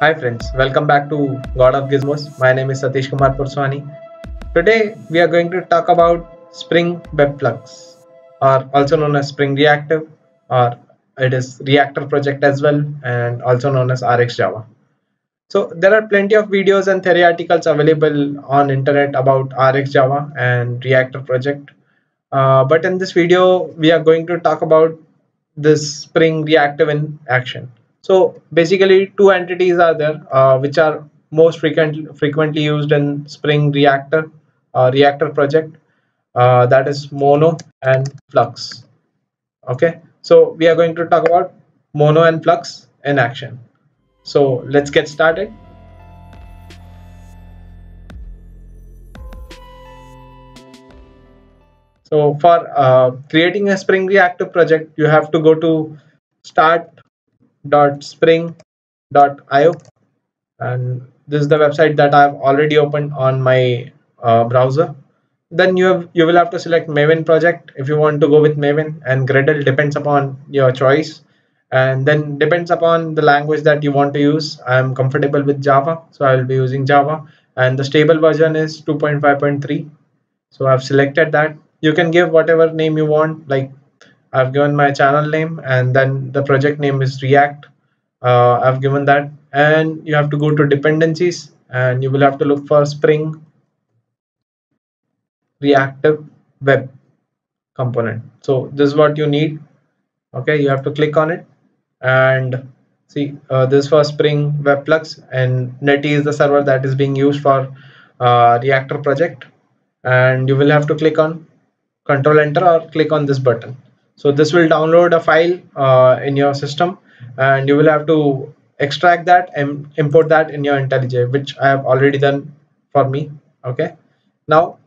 Hi friends, welcome back to God of Gizmos. My name is Satish Kumar Purswani. Today we are going to talk about Spring Web Flux or also known as Spring Reactive or it is Reactor project as well and also known as RX Java. So there are plenty of videos and theory articles available on internet about RX Java and Reactor project. Uh, but in this video we are going to talk about this Spring Reactive in action. So basically two entities are there uh, which are most frequent, frequently used in Spring Reactor uh, Reactor project uh, that is Mono and Flux. Okay, so we are going to talk about Mono and Flux in action. So let's get started. So for uh, creating a Spring Reactor project, you have to go to start spring.io and this is the website that I've already opened on my uh, browser. Then you have you will have to select Maven project if you want to go with Maven and Gradle depends upon your choice. And then depends upon the language that you want to use. I'm comfortable with Java so I will be using Java. And the stable version is 2.5.3 so I've selected that. You can give whatever name you want like I've given my channel name and then the project name is React. Uh, I've given that and you have to go to dependencies and you will have to look for Spring Reactive Web component. So this is what you need. Okay, you have to click on it and see uh, this for Spring Web Flux and Netty is the server that is being used for uh, Reactor project and you will have to click on control enter or click on this button so this will download a file uh, in your system and you will have to extract that and import that in your IntelliJ which I have already done for me okay? Now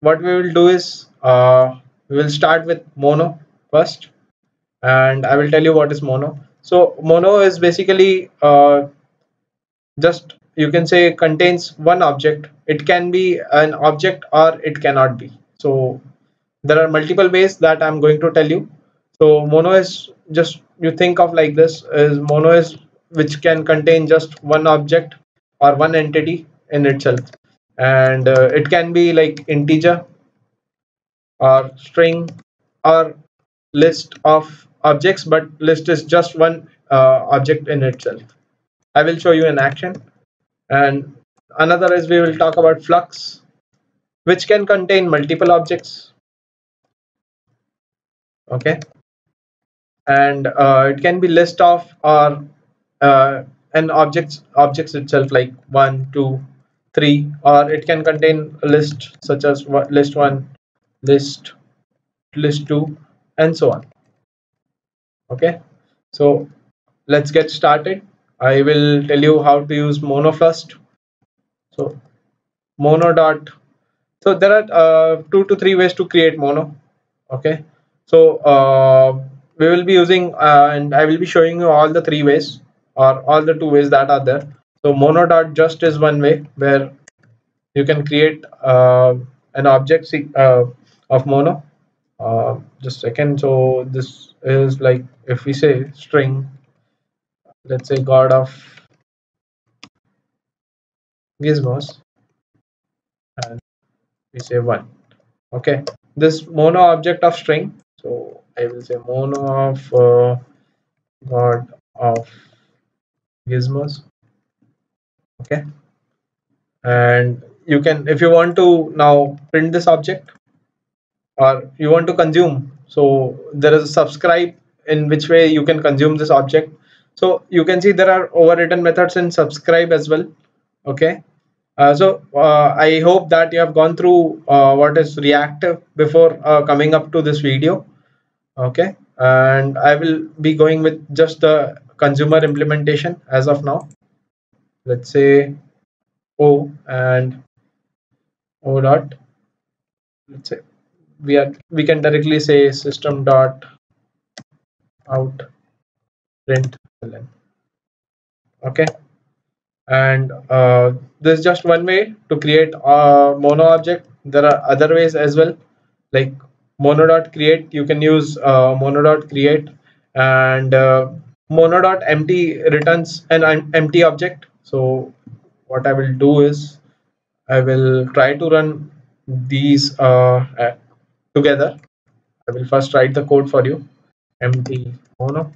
what we will do is uh, we will start with mono first and I will tell you what is mono. So mono is basically uh, just you can say contains one object. It can be an object or it cannot be. So there are multiple ways that i'm going to tell you. So mono is just you think of like this is mono is which can contain just one object or one entity in itself. And uh, it can be like integer or string or list of objects but list is just one uh, object in itself. I will show you in action. And another is we will talk about flux which can contain multiple objects okay. And uh, it can be list of or uh, an objects objects itself like one two three or it can contain a list such as list one list list two and so on. Okay. So let's get started. I will tell you how to use mono first. So mono dot so there are uh, two to three ways to create mono. Okay so uh, we will be using uh, and I will be showing you all the three ways or all the two ways that are there. So mono dot just is one way where you can create uh, an object uh, of mono. Uh, just second. So this is like if we say string, let's say God of Gizmos, and we say one. Okay, this mono object of string so I will say mono of uh, god of gizmos. Okay. And you can if you want to now print this object or you want to consume so there is a subscribe in which way you can consume this object. So you can see there are overridden methods in subscribe as well. Okay uh, so uh, I hope that you have gone through uh, what is reactive before uh, coming up to this video. Okay? And I will be going with just the consumer implementation as of now. Let's say O and O dot. Let's say we are we can directly say system dot out print okay and uh, there's just one way to create a mono object. There are other ways as well. Like mono dot create you can use uh, mono dot create. And uh, mono.empty returns an empty object. So what I will do is I will try to run these uh, together. I will first write the code for you. Empty mono.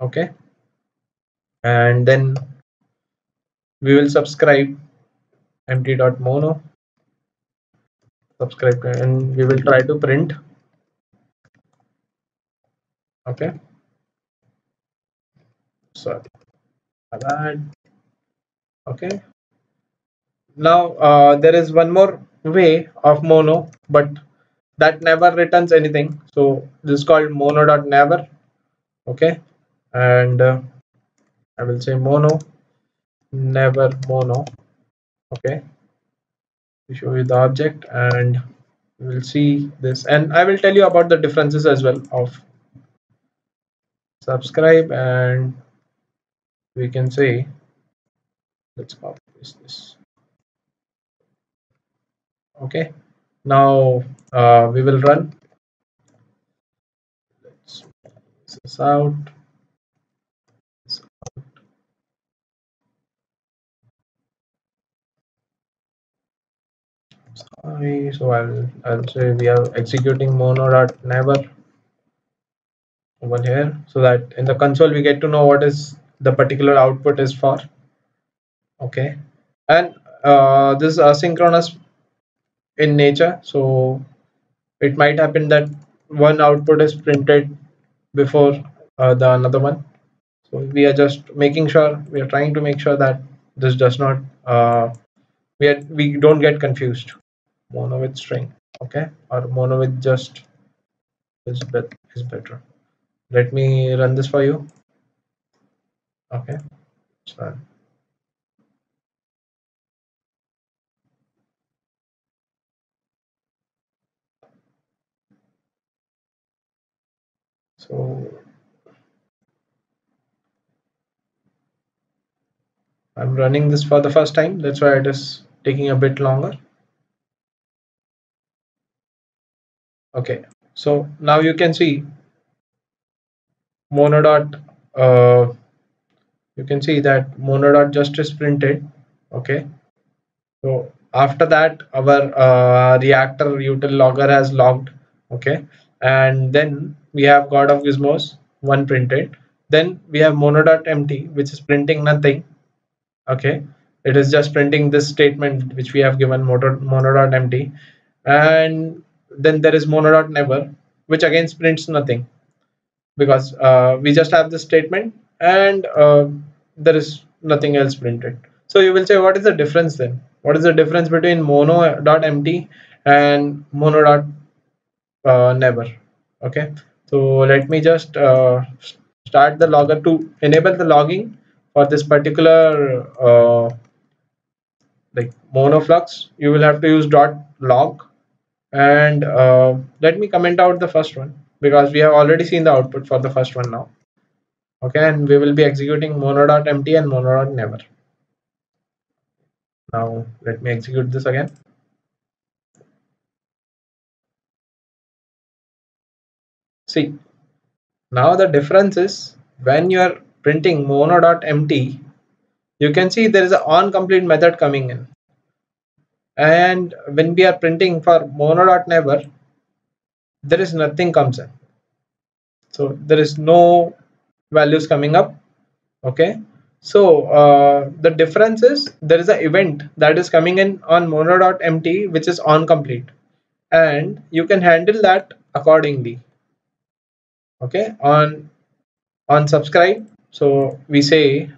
Okay. And then we will subscribe empty.mono subscribe and we will try to print. Okay. Sorry that okay. Now uh, there is one more way of mono but that never returns anything. So this is called mono.never okay. And uh, I will say mono never mono. Okay. To show you the object and we will see this. And I will tell you about the differences as well of subscribe and we can say let's copy this. Okay. Now uh, we will run. Let's this out sorry so i'll i'll say we are executing mono dot never over here so that in the console we get to know what is the particular output is for. Okay. And uh, this is asynchronous in nature so it might happen that one output is printed before uh, the another one. So we are just making sure we are trying to make sure that this does not uh, we are, we don't get confused mono with string. Okay? Or mono with just is, be is better. Let me run this for you. Okay? So so I'm running this for the first time. That's why it is taking a bit longer okay. So now you can see mono dot uh, you can see that mono dot just is printed. Okay. So after that our uh, reactor util logger has logged. Okay. And then we have god of gizmos one printed. Then we have mono dot empty which is printing nothing. Okay. It is just printing this statement which we have given mono, mono dot empty. And then there is mono dot never which again prints nothing. Because uh, we just have this statement and uh, there is nothing else printed. So you will say what is the difference then? What is the difference between mono dot empty and mono dot uh, never? Okay. So let me just uh, start the logger to enable the logging for this particular uh, like monoflux. You will have to use dot log and uh, let me comment out the first one because we have already seen the output for the first one now. Okay and we will be executing mono.empty and mono.never now let me execute this again. See now the difference is when you are printing mono.empty you can see there is an onComplete method coming in and when we are printing for mono.never there is nothing comes in. So there is no values coming up. Okay? So uh, the difference is there is an event that is coming in on mono.empty which is on complete. And you can handle that accordingly. Okay? On on subscribe. So we say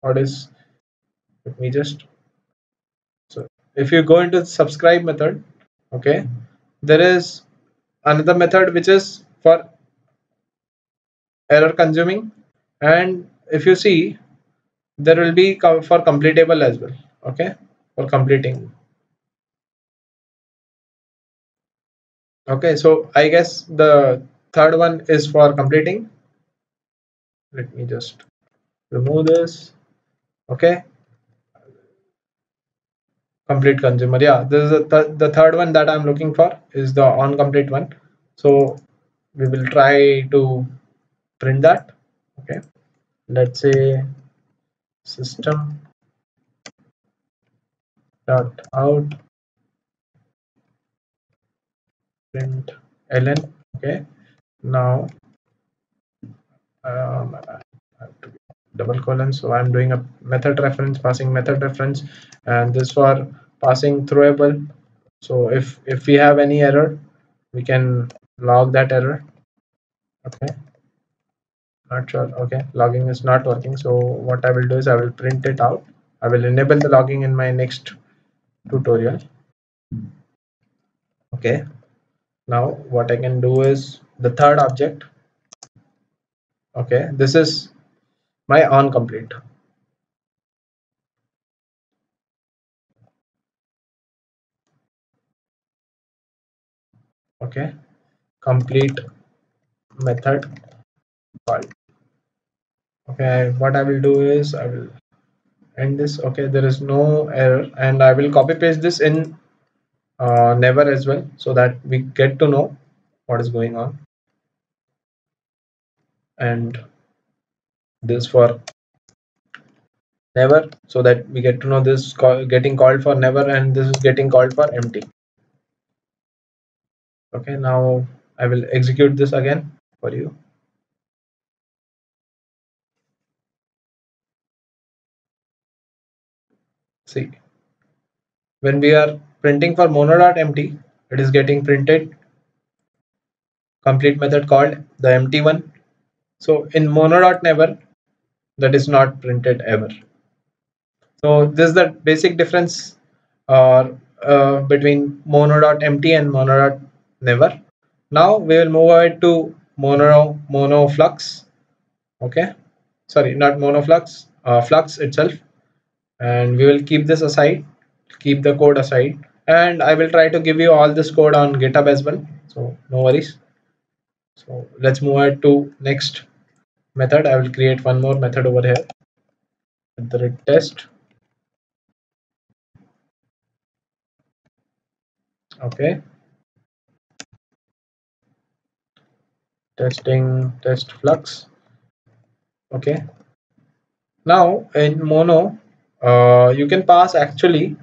what is let me just if you go into the subscribe method okay there is another method which is for error consuming. And if you see there will be for completable as well okay for completing. Okay so i guess the third one is for completing. Let me just remove this okay complete consumer. Yeah this is th the third one that i'm looking for is the on complete one. So we will try to print that. Okay. Let's say system dot out print ln. Okay. Now um, double colon. So i'm doing a method reference passing method reference and this for passing throwable so if if we have any error we can log that error. Okay. Not sure. Okay. Logging is not working. So what i will do is i will print it out. I will enable the logging in my next tutorial. Okay. Now what i can do is the third object. Okay. This is my on complete okay. Complete method called. Okay what i will do is i will end this. Okay there is no error and i will copy paste this in uh, never as well so that we get to know what is going on. And this for never so that we get to know this call, getting called for never and this is getting called for empty. Okay now i will execute this again for you. See when we are printing for mono.empty it is getting printed complete method called the empty one. So in mono.never that is not printed ever. So this is the basic difference uh, uh, between mono.empty and mono.never now we will move ahead to mono mono flux. Okay? Sorry not mono flux uh, flux itself. And we will keep this aside keep the code aside. And i will try to give you all this code on github as well. So no worries. So let's move ahead to next method. I will create one more method over here. The test. Okay. Testing test flux. Okay. Now in mono uh, you can pass actually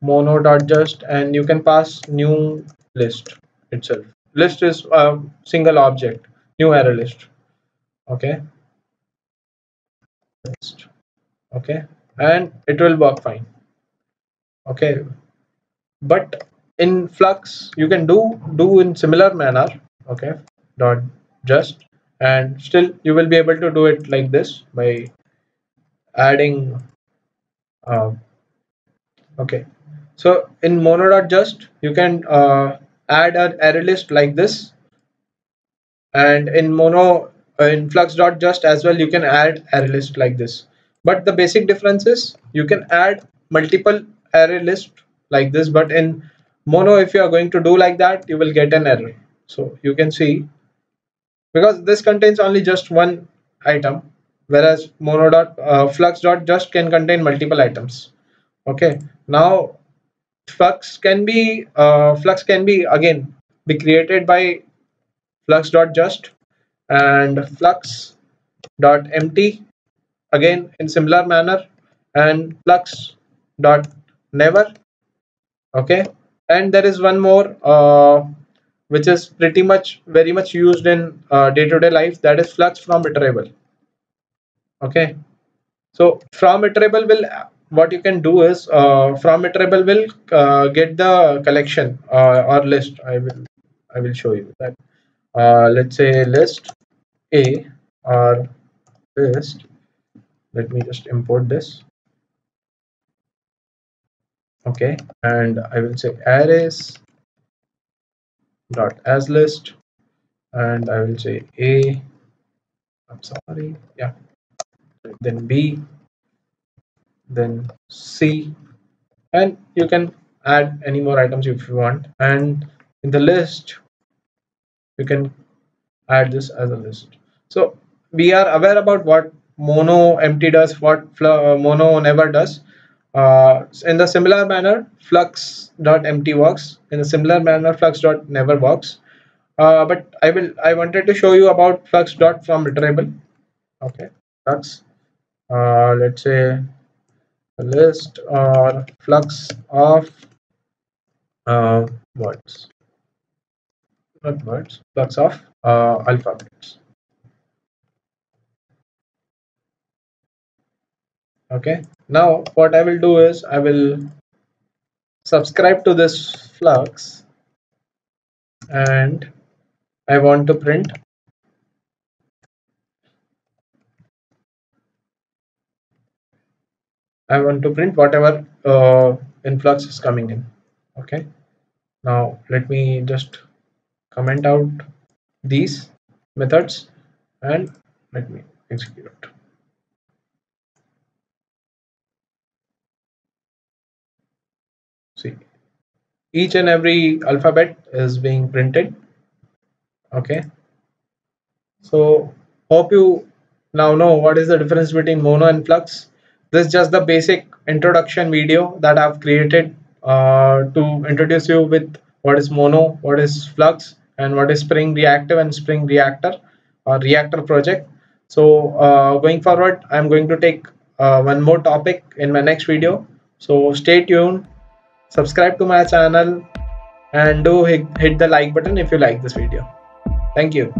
mono dot just and you can pass new list itself. List is a single object new array list. Okay okay? And it will work fine. Okay? But in flux you can do do in similar manner okay? Dot just. And still you will be able to do it like this by adding uh, okay? So in mono dot just you can uh, add an array list like this. And in mono in flux dot just as well you can add array list like this. But the basic difference is you can add multiple array list like this but in mono if you are going to do like that you will get an error so you can see because this contains only just one item whereas mono dot uh, flux dot just can contain multiple items. Okay now flux can be uh, flux can be again be created by flux dot just and flux dot empty again in similar manner and flux dot never okay? And there is one more uh, which is pretty much very much used in uh, day-to-day -day life that is flux from iterable okay? So from iterable will what you can do is uh, from iterable will uh, get the collection uh, or list i will i will show you that uh, let's say list a or list let me just import this. Okay and i will say arrays dot as list and I will say A I'm sorry yeah. Then B then C and you can add any more items if you want. And in the list you can add this as a list so we are aware about what mono empty does what uh, mono never does uh, in the similar manner, flux dot empty works. In a similar manner, flux dot never works. Uh, but I will. I wanted to show you about flux dot from iterable. okay flux uh, let's say list or flux of uh, words not words. Flux of uh, alphabets. Okay. Now what I will do is I will subscribe to this flux and I want to print. I want to print whatever uh, influx is coming in. Okay. Now let me just comment out these methods and let me execute. See each and every alphabet is being printed. Okay. So hope you now know what is the difference between mono and flux. This is just the basic introduction video that I've created uh, to introduce you with what is mono, what is flux, and what is spring reactive and spring reactor or reactor project. So uh, going forward, I'm going to take uh, one more topic in my next video. So stay tuned, subscribe to my channel, and do hit, hit the like button if you like this video. Thank you.